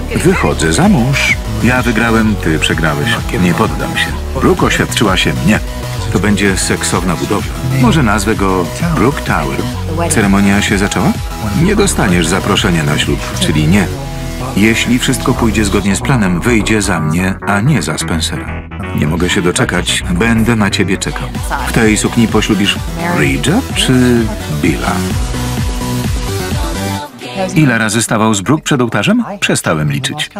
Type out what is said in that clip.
Wychodzę za mąż. Ja wygrałem, ty przegrałeś. Nie poddam się. Brooke oświadczyła się mnie. To będzie seksowna budowla. Może nazwę go Brook Tower. Ceremonia się zaczęła? Nie dostaniesz zaproszenia na ślub, czyli nie. Jeśli wszystko pójdzie zgodnie z planem, wyjdzie za mnie, a nie za Spencera. Nie mogę się doczekać, będę na ciebie czekał. W tej sukni poślubisz Ridge'a czy Billa? Ile razy stawał z Brooke przed ołtarzem? Przestałem liczyć.